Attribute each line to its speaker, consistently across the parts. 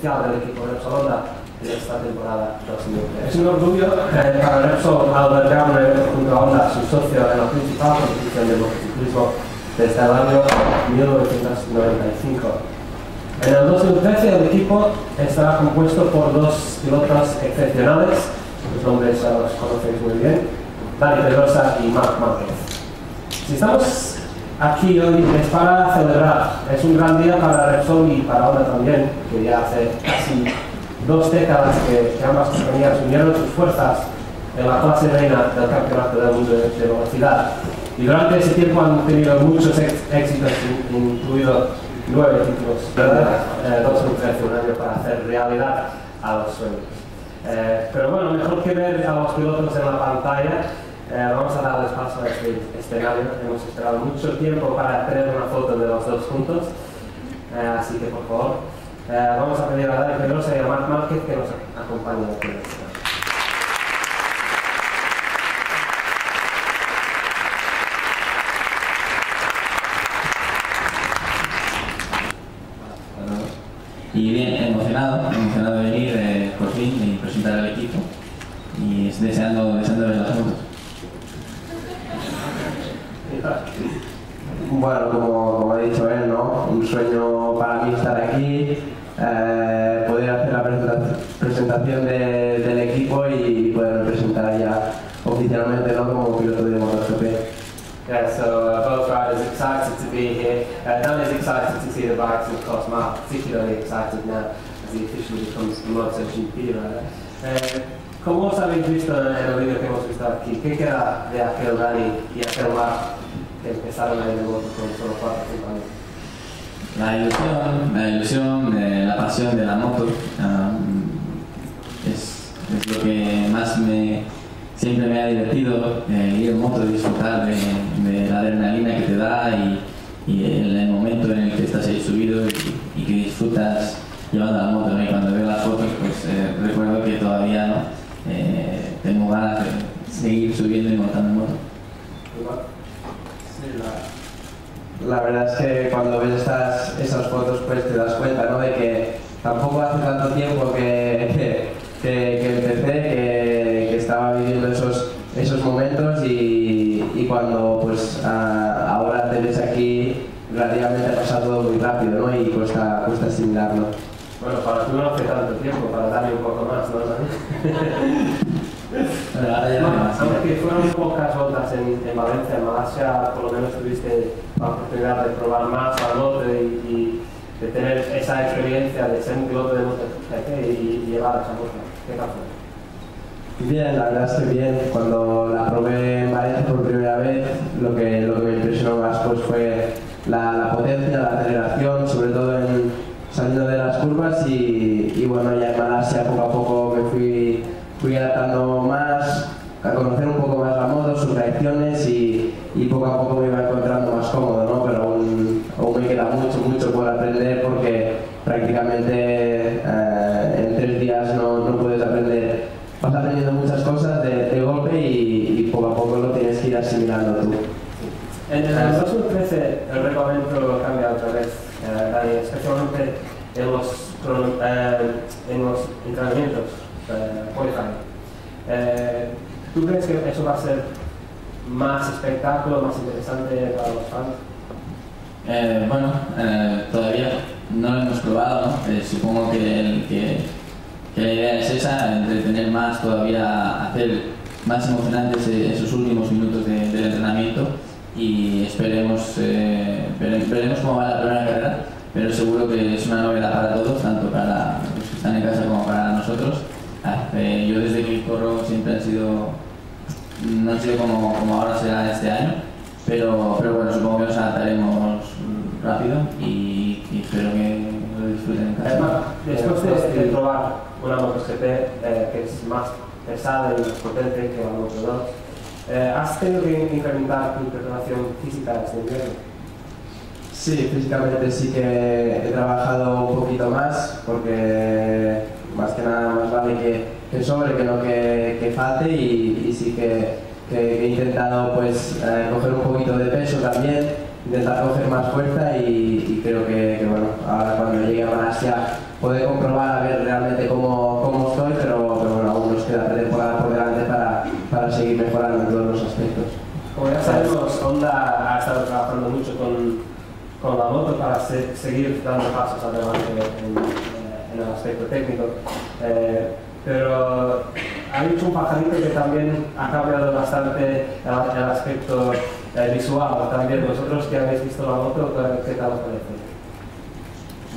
Speaker 1: oficial del equipo de Honda en esta temporada 2003. Es un orgullo eh, para Repsol albergarme junto a Honda, su socio en la principal competición de motociclismo desde el año 1995. En el 2013 el equipo estará compuesto por dos pilotos excepcionales, los nombres los conocéis muy bien, Dani Pedrosa y Marc Márquez. Si estamos aquí hoy es para celebrar, es un gran día para Repsol y para Honda también, que ya hace casi dos décadas que, ambas compañías unieron sus fuerzas en la clase reina del campeonato del mundo de, de velocidad. Y durante ese tiempo han tenido muchos éxitos, incluido nueve títulos. Eh, 2013, un año para hacer realidad a los sueños. Eh, pero bueno, mejor que ver a los pilotos en la pantalla, eh, vamos a darles paso a este escenario. Hemos esperado mucho tiempo para tener una foto de los dos juntos, eh, así que por favor, eh, vamos a pedir a Dani Pedrosa y a Marc Márquez que nos acompañen aquí en el escenario.
Speaker 2: Y bien, emocionado, emocionado de venir por fin y presentar al equipo y deseando, deseando ver las fotos.
Speaker 3: Bueno, como, como ha dicho él, ¿no? Un sueño para mí estar aquí, eh, poder hacer la presenta- presentación de- del equipo y poder presentar ya oficialmente ¿no? como piloto de MotoGP.
Speaker 1: Yeah, so uh, both riders excited to be here. Uh, Dan is excited to see the bikes, and of course Mark particularly excited now as he officially becomes a MotoGP rider. Uh, como os habéis visto en el vídeo que hemos visto aquí, ¿qué queda de aquel Dani y aquel Mark empezaron de moto con solo 4 o 5 años?
Speaker 2: La ilusión, la ilusión, eh, la pasión de la moto am, es, es lo que más me, siempre me ha divertido, eh, ir en moto, disfrutar de, de la adrenalina que te da y, y el, el momento en el que estás ahí subido y, y que disfrutas llevando la moto. ¿no? Y cuando veo las fotos, pues eh, recuerdo que todavía ¿no? Tengo ganas de seguir subiendo y montando en moto.
Speaker 3: La verdad es que cuando ves estas, esas fotos pues te das cuenta ¿no? de que tampoco hace tanto tiempo que, que, que empecé, que, que estaba viviendo esos, esos momentos y, y cuando pues a- ahora te ves aquí relativamente ha pasado todo muy rápido ¿no? y cuesta, cuesta asimilarlo.
Speaker 1: Bueno, para tú no hace tanto tiempo, para Dani un poco más, ¿no?
Speaker 2: Ahora ya no más. Aunque
Speaker 1: fueron pocas vueltas en, en Valencia, en Malasia, por lo menos tuviste la oportunidad de probar más la moto y, y de tener esa experiencia de ser un piloto de MotoGP y, y llevar esa moto. ¿Qué tal fue?
Speaker 3: Bien, la verdad es que bien. Cuando la probé en Valencia por primera vez, lo que, lo que me impresionó más pues, fue la, la potencia, la aceleración, sobre todo en, saliendo de las curvas y, y bueno, ya en Malasia poco a poco me fui, fui adaptando más, a conocer un poco más la moto, sus reacciones y, y poco a poco me iba encontrando más cómodo, ¿no? Pero aún, aún me queda mucho, mucho por aprender porque prácticamente eh, en tres días no, no puedes aprender. Vas aprendiendo muchas cosas de, de golpe y, y poco a poco lo tienes que ir asimilando tú.
Speaker 1: En el 2013 el reglamento cambia otra vez, eh, especialmente en los, eh, en los entrenamientos, eh. Eh, ¿Tú crees que eso va a ser más espectáculo, más interesante para los fans?
Speaker 2: Eh, bueno, eh, todavía no lo hemos probado, ¿no? Eh, supongo que, que, la idea es esa, entretener más todavía, hacer más emocionantes esos últimos minutos de- del entrenamiento y esperemos, eh, vere- veremos cómo va la primera carrera, pero seguro que es una novedad para todos, tanto para los que están en casa como para nosotros. Ah, eh, yo desde que corro siempre han sido, no han sido como, como ahora será este año, pero, pero bueno, supongo que nos adaptaremos rápido y, y espero que lo disfruten en casa. Además,
Speaker 1: después de, de probar una MotoGP eh, que es más pesada y más potente que la Moto 2, eh, ¿has tenido que incrementar tu preparación física este invierno?
Speaker 3: Sí, físicamente sí que he trabajado un poquito más porque más que nada más vale que, que sobre que no que, que falte y, y sí que, que he intentado pues eh, coger un poquito de peso también intentar coger más fuerza y, creo que, bueno, ahora cuando llegue a Malasia poder comprobar a ver realmente cómo, cómo estoy, pero, bueno, aún nos queda temporada por delante para, para seguir mejorando en todos los aspectos.
Speaker 1: Como ya sabemos, Honda ha estado trabajando mucho con, con la moto para seguir dando pasos adelante en, en el aspecto técnico. Eh, pero ha dicho un pajarito que también ha cambiado bastante el, aspecto eh, visual. También vosotros que habéis visto la moto, ¿qué tal os parece?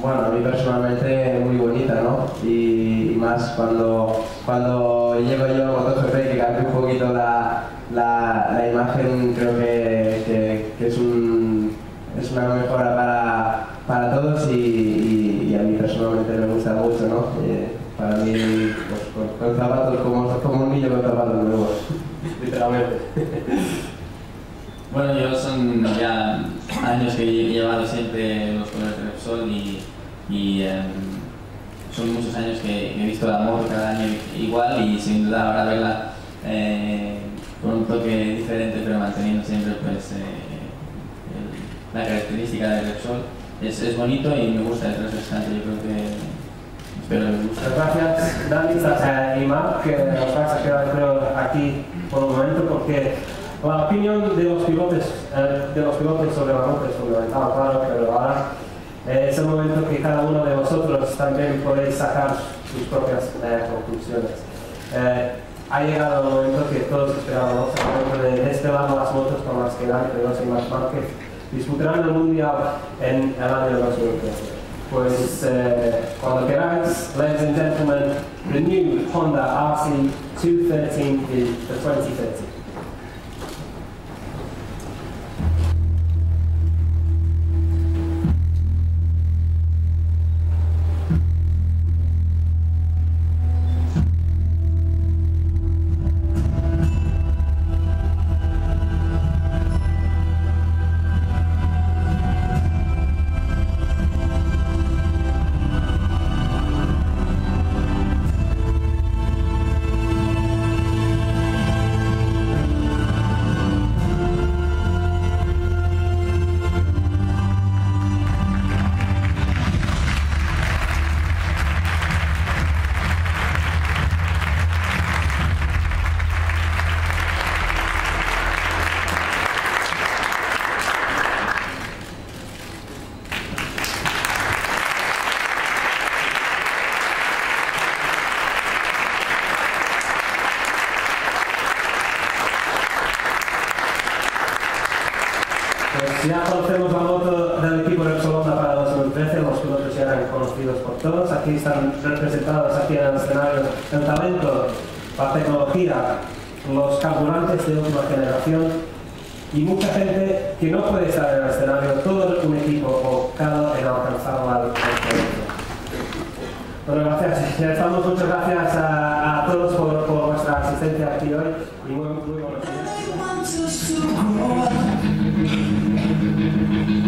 Speaker 3: Bueno, a mí personalmente muy bonita, ¿no? Y, más cuando, cuando llego yo a MotoGP que cambia un poquito la, la, imagen, creo que, que, es, un, es una mejora para, para todos y, a mí personalmente me gusta mucho, ¿no? Eh, para mí, pues, con, zapatos como, como, un niño con zapatos nuevos,
Speaker 1: literalmente.
Speaker 2: Bueno, yo son ya años que he llevado siempre los colores de Repsol y, y em, son muchos años que he visto la moto cada año igual y sin duda ahora verla eh, con un toque diferente pero manteniendo siempre pues eh, la característica de Repsol es, es bonito y me gusta, es refrescante, yo creo que Muchas
Speaker 1: gracias, Dani y Mark, que nos vais a quedar creo, aquí por un momento porque la opinión de los pilotos, eh, de los pilotos sobre la moto es fundamental, claro, pero ahora eh, es el momento que cada uno de vosotros también podéis sacar sus propias eh, conclusiones. ha llegado el momento que todos esperábamos, el momento de desvelar las motos con las que Dani y Mark Márquez disputarán el Mundial en el año 2013. pues cuando queráis, ladies and gentlemen, the new Honda RC 213 is the Pues ya conocemos la moto del equipo Repsol Honda para 2013, los pilotos ya eran conocidos por todos. Aquí están representados aquí en el escenario el talento, la tecnología, los carburantes de última generación y mucha gente que no puede estar en el escenario, todo un equipo volcado en alcanzar la victoria. Bueno, gracias. Ya estamos. Muchas gracias a, todos por, por, vuestra asistencia aquí hoy y muy, muy buenos días.
Speaker 4: Thank you.